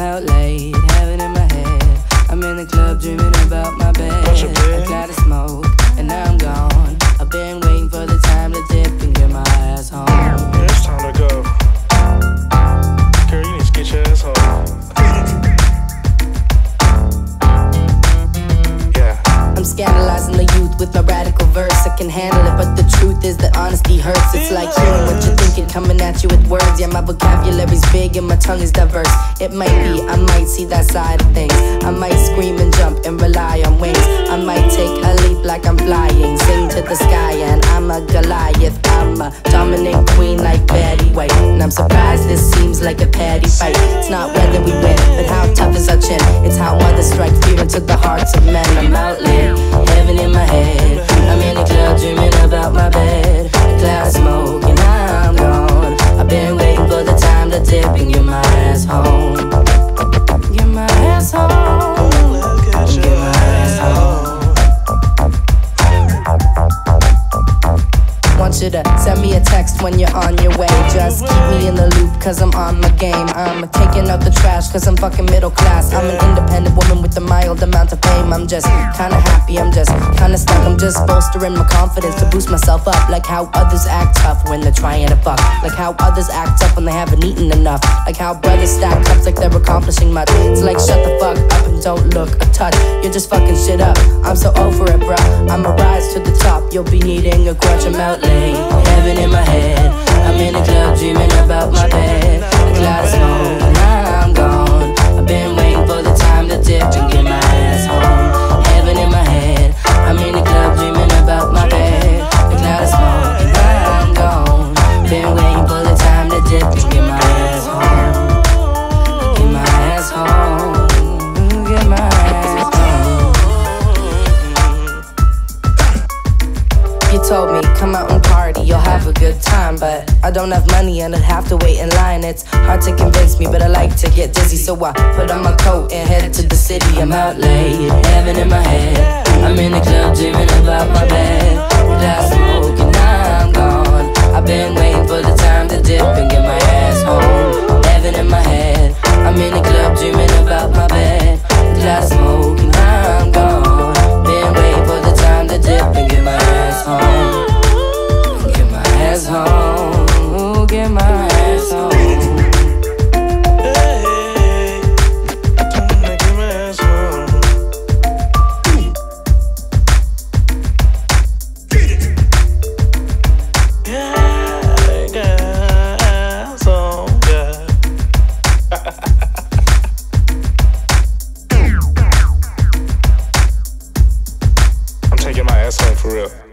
out late, having in my head. I'm in the club dreaming about my bed. I gotta smoke, and now I'm gone. I've been waiting for the time to dip and get my ass home. Yeah, it's time to go. Girl, you need to get your ass home. Yeah. I'm scandalizing the youth with my radical verse. I can handle it, but the truth is that honesty hurts. It's like hearing what you're coming at you with words. Yeah, my vocabulary's big and my tongue is diverse. It might be, I might see that side of things. I might scream and jump and rely on wings. I might take a leap like I'm flying, sing to the sky, and I'm a Goliath. I'm a dominant queen like Betty White. And I'm surprised this seems like a petty fight. It's not whether we win, but how tough is our chin. It's how others strike fear into the hearts of men. I'm out late, heaven in my head. I'm in the club dreaming about my bed. Want you to send me a text when you're on your way. Just keep me in the loop, cause I'm on my game. I'm taking out the trash, cause I'm fucking middle class. I'm an independent woman with a mild amount of fame. I'm just kinda happy, I'm just kinda stuck. I'm just bolstering my confidence to boost myself up. Like how others act tough when they're trying to fuck. Like how others act tough when they haven't eaten enough. Like how brothers stack cups like they're accomplishing much. It's like shut the fuck up don't look a touch. You're just fucking shit up. I'm so over it, bruh. I'ma rise to the top. You'll be needing a grudge. I'm out late. Heaven in my head. I'm in the club dreaming about my bed. A cloud told me, come out and party, you'll have a good time. But I don't have money and I'd have to wait in line. It's hard to convince me, but I like to get dizzy. So I put on my coat and head to the city. I'm out late, heaven in my head. I'm in the club dreaming about my Yeah, yeah, so, yeah. I'm taking my ass home for real.